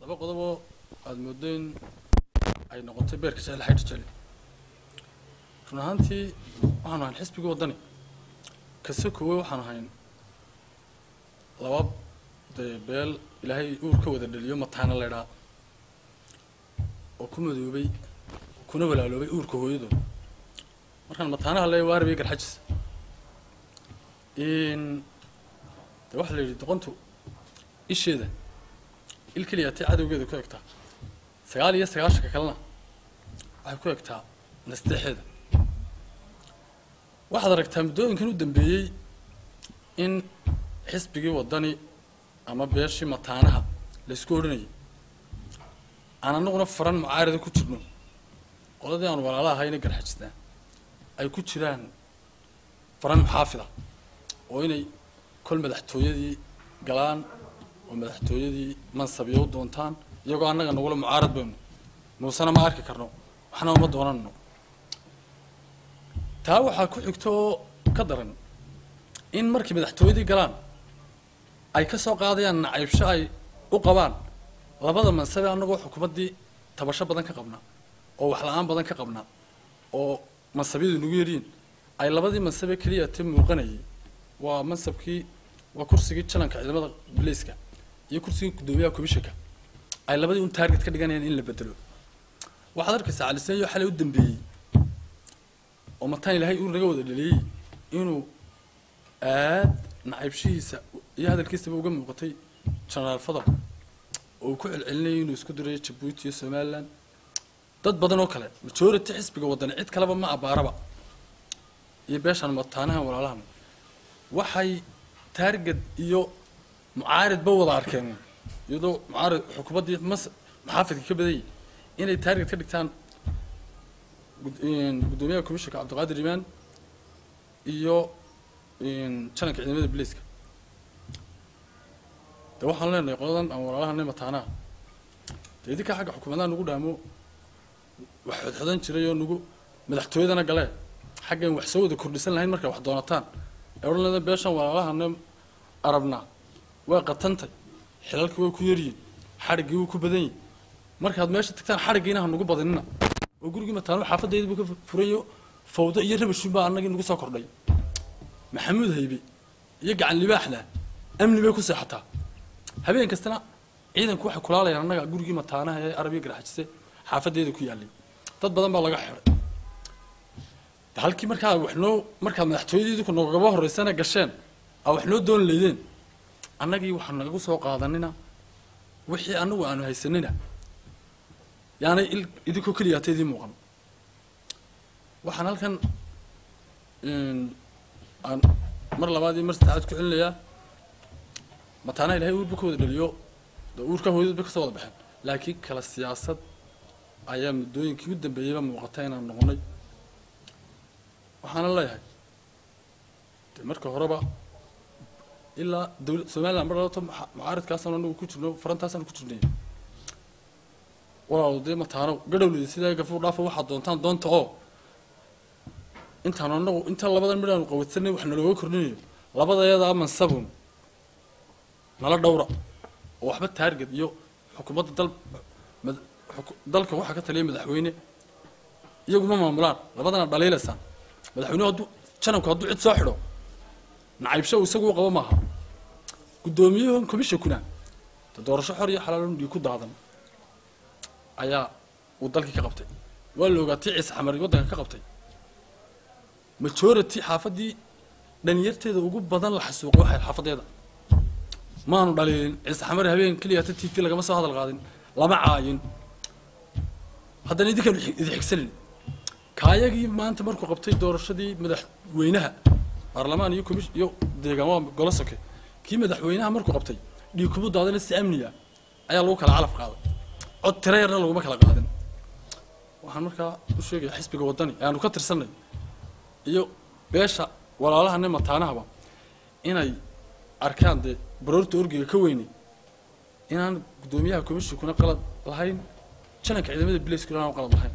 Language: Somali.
laba qodoboo aada mooddo in ay noqotay beerka xaydha jecel run ahaantii waxaanu ahayn xisbigii waddani. Kase koowe waxaanu ahayn laba dee beel ilaahay uur ka wada dhaliyo mataana laydhaa oo ku madoobay kuna walaaloobay uurka hooyadood markaan mataanaha le waa arabay garxajis. De waxaa la yidhi doqontu isheeda il keliyaatay cadowgeeda ku egtaa. Sagaal iyo sagaashanka kalena waxay ku egtaa nasteexeeda waxaad aragtaa muddooyinkan u dambeeyey in xisbigii waddani ama beeshii mataanaha la isku odhanayay. Aan anaguna faran mucaarida ku jirno. Qoladii aan walaala ahayna garxajisnaa ay ku jiraan faran muxaafida oo inay kol madaxtooyadii galaan oo madaxtooyadii mansabiya u doontaan iyagoo annaga nagula mucaarad baynu nuusana ma arki karno waxna uma doonanno. Taa waxaa ku xigta oo ka daran in markay madaxtooyadii galaan ay ka soo qaadayaan nacaybsho ay u qabaan labada mansabe annagoo xukuumaddii tabasho badan ka qabnaa oo waxla-aan badan ka qabnaa oo mansabyadu nagu yaryiin ay labadii mansabe keliya muuqanayay. Waa mansabkii waa kursigii jalanka ciidamada bilayska iyo kursigii guddoomiyaha komishanka ay labadii un taarget ka dhiganayaan in la bedelo. Waxaad arkaysaa calisenyo xalay u dambeeyey. Oo mataan ilaahay uu naga wada dhaliyey inuu aad nacaybshihiisa iyo hadalkiisaba uga muuqatay genaraal fadal. Oo uu ku celcelinayay inuu isku dirayo jabuuti iyo somalilan dad badan oo kale majority xisbiga waddani cid kaleba ma abbaaraba iyo beeshaan mataanahan walaalahan. Waxay taarget iyo mucaaridba wada arkeen. Iyadoo mucaarid xukuumaddii mas maxaafidka ka badanyay inay taarget ka dhigtaan guddoomiyaha komishanka cabdiqaadir imaan iyo jalanka ciidamada biliiska de waxaan leenahay qoladan aan walaalahanay mataanaha de idinkaa xagga xukuumadaha nagu dhaamo wax xodxodan jiray oo nagu madaxtooyadana galee. Xaggan wax soo wada kordhisan lahayn markay wax doonataan. Ee odhan leeda beeshan walaalahana arabnaa waa qatantay. Xilalkii way ku yaryihin xadhiggii wuu ku badan yihiin markaad meesha tagtaan xadhiggiina ha nagu badinina. Oo gurigii mataano xaafaddeydii buu ka furayo fawdo iyo rabashin baa annagii nagu soo kordhay. Maxamuud haybe iyo gacan libaaxna amni bay ku seexataa. Habeen kastana ciidanku waxay kulaalayaan annaga gurigii mataanaha ee arabiya garaxjise xaafaddeeda ku yaallay dad badan baa laga xiray. Halkii markaa wax noo markaad madaxtooyadeedu nogaba horreysana gasheen aa wax noo doon leydeen annagii waxaa nagu soo qaadanina wixii annagu aanu haysanina yaanay idinkoo keliyaata idiin muuqan. Waxaan halkan aan mar labaad iyo mar saddexaad ku celinayaa mataanaha ilahay uurba ka wada dhaliyo uurka hooyadood bay wada baxeen. Laakiin kala siyaasad ayaa muddooyinkii u dambeeyeyba muuqata inaan noqonay. Waxaana leeyahay de marka horeba ilaa dawla somalilan mar labato mucaaridkaasaan anagu ku jirno farantaasaan ku jirnay. Walaalo dee mataano gadhowlida sidaa gafuur dhaafa waxaad doontaan doonta oo. Intaan anagu inta labadan midh aanu qawadsanay wax nalooga kordhinayo labadayadaa mansabun nala dhowra oo waxba taarget iyo xukuumadda dal dalka waxaa ka taliya madaxweyne. Iyaguma maamulaan labadana dhaliilaysaan madaxweynuhu hadduu janabku hadduu cid soo xidho nacaybsho isagu qabo maaha. Guddoomiyahan komishankuna de doorasho xor iyo xalaalun dhii ku daadan ayaa uu dalkii ka qabtay. Waa la ogaa ciise xamari waddanka ka qabtay. Majority xaafaddii dhalinyarteeda ugu badan la xasuuqay waxay xaafaddeeda. Maanu dhaliilin ciise xamari habeen keliyata t v lagama soo hadal qaadin lama caayin. Haddana idinkaan idi kaayagii maanta markuu qabtay doorashadii madaxweynaha baarlamaan iyo comis iyo deegaan waa golo soke kii madaxweynaha markuu qabtay dhiikubu daadana si amniga ayaa lagu kala calaf qaaday. Cod tira yarna laguma kala qaadin. Waxaan markaa u sheegaya xisbiga waddani ee aanu ka tirsanay iyo beesha walaalahane mataanahaba inay arkaan dee baroorta orgiga ka weynay inaan guddoomiyaha komishinkuna qalad lahayn jalanka ciidamada bilayskuna aan qalad lahayn